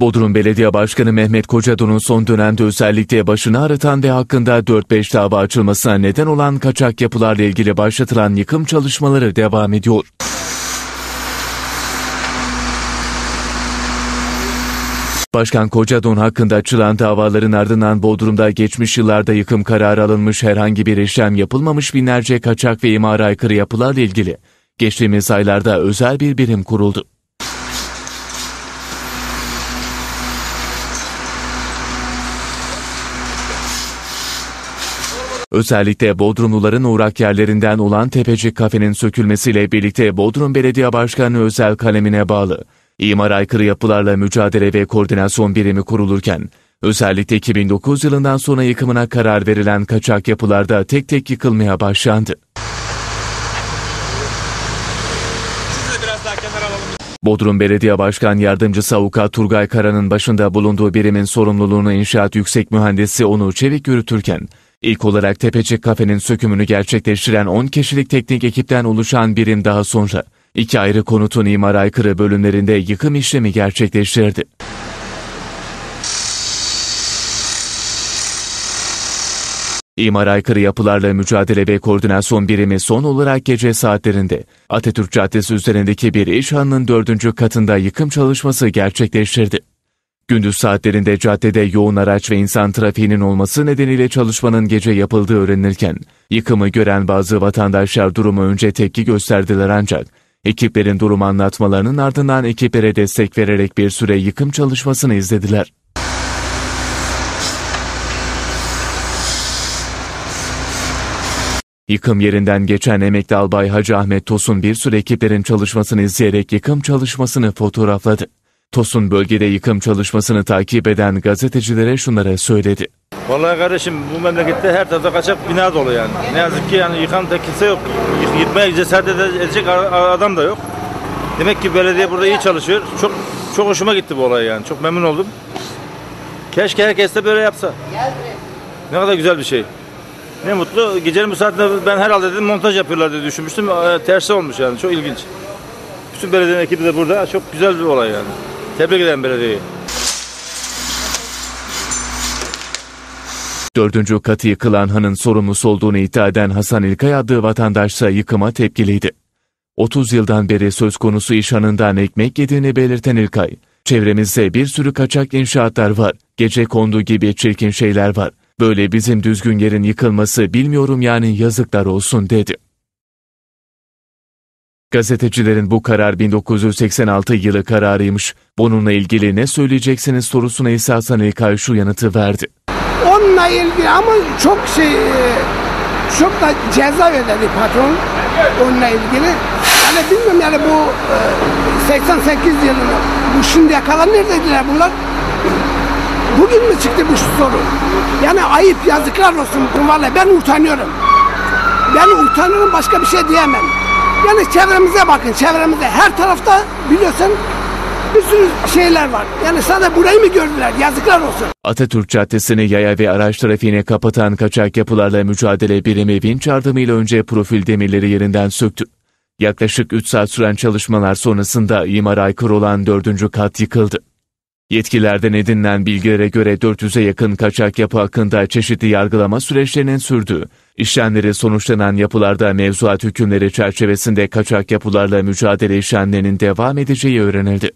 Bodrum Belediye Başkanı Mehmet Kocadon'un son dönemde özellikle başını ağrıtan ve hakkında 4-5 dava açılmasına neden olan kaçak yapılarla ilgili başlatılan yıkım çalışmaları devam ediyor. Başkan Kocadon hakkında açılan davaların ardından Bodrum'da geçmiş yıllarda yıkım kararı alınmış herhangi bir işlem yapılmamış binlerce kaçak ve imara aykırı yapılarla ilgili geçtiğimiz aylarda özel bir birim kuruldu. Özellikle Bodrumluların uğrak yerlerinden olan Tepecik Kafe'nin sökülmesiyle birlikte Bodrum Belediye Başkanı özel kalemine bağlı imar aykırı yapılarla mücadele ve koordinasyon birimi kurulurken, özellikle 2009 yılından sonra yıkımına karar verilen kaçak yapılarda tek tek yıkılmaya başlandı. Bodrum Belediye Başkan Yardımcısı Avukat Turgay Kara'nın başında bulunduğu birimin sorumluluğunu inşaat yüksek mühendisi onu çevik yürütürken, İlk olarak Tepecik Kafe'nin sökümünü gerçekleştiren 10 kişilik teknik ekipten oluşan birim daha sonra iki ayrı konutun imar aykırı bölümlerinde yıkım işlemi gerçekleştirdi. İmar aykırı yapılarla mücadele ve koordinasyon birimi son olarak gece saatlerinde Atatürk Caddesi üzerindeki bir iş hanının dördüncü katında yıkım çalışması gerçekleştirdi. Gündüz saatlerinde caddede yoğun araç ve insan trafiğinin olması nedeniyle çalışmanın gece yapıldığı öğrenilirken, yıkımı gören bazı vatandaşlar durumu önce tepki gösterdiler ancak, ekiplerin durum anlatmalarının ardından ekiplere destek vererek bir süre yıkım çalışmasını izlediler. Yıkım yerinden geçen emekli albay Hacı Ahmet Tosun bir süre ekiplerin çalışmasını izleyerek yıkım çalışmasını fotoğrafladı. Tosun bölgede yıkım çalışmasını takip eden gazetecilere şunları söyledi. Vallahi kardeşim bu memlekette her tarafta kaçak bina dolu yani. Ne yazık ki yani yıkan da kimse yok. Yıkmaya cesaret edecek adam da yok. Demek ki belediye burada iyi çalışıyor. Çok çok hoşuma gitti bu olay yani. Çok memnun oldum. Keşke herkes de böyle yapsa. Ne kadar güzel bir şey. Ne mutlu. Gecenin bu saatinde ben herhalde dedim montaj yapıyorlar diye düşünmüştüm. Tersi olmuş yani. Çok ilginç. Bütün belediyenin ekibi de burada. Çok güzel bir olay yani. Tebrik ederim belediyeyi. Dördüncü katı yıkılan hanın sorumlusu olduğunu iddia eden Hasan İlkay adlı vatandaşsa yıkıma tepkiliydi. 30 yıldan beri söz konusu iş hanından ekmek yediğini belirten İlkay, çevremizde bir sürü kaçak inşaatlar var, gece kondu gibi çirkin şeyler var. Böyle bizim düzgün yerin yıkılması bilmiyorum yani yazıklar olsun dedi. Gazetecilerin bu karar 1986 yılı kararıymış. Bununla ilgili ne söyleyeceksiniz sorusuna ise Hasan İlkay şu yanıtı verdi. Onunla ilgili ama çok şey çok da ceza ödedi patron onunla ilgili. Yani bilmiyorum yani bu 88 yılında bu şimdiye kadar neredeydiler bunlar? Bugün mü çıktı bu soru? Yani ayıp yazıklar olsun vallahi ben utanıyorum. Ben utanıyorum başka bir şey diyemem. Yani çevremize bakın çevremize her tarafta biliyorsun bir sürü şeyler var. Yani sadece burayı mı gördüler? Yazıklar olsun. Atatürk Caddesi'ni yaya ve araç trafiğine kapatan kaçak yapılarla mücadele birimi vinç yardımıyla önce profil demirleri yerinden söktü. Yaklaşık 3 saat süren çalışmalar sonrasında imar aykırı olan 4. kat yıkıldı. Yetkililerden edinilen bilgilere göre 400'e yakın kaçak yapı hakkında çeşitli yargılama süreçlerinin sürdüğü, işlemleri sonuçlanan yapılarda mevzuat hükümleri çerçevesinde kaçak yapılarla mücadele işlemlerinin devam edeceği öğrenildi.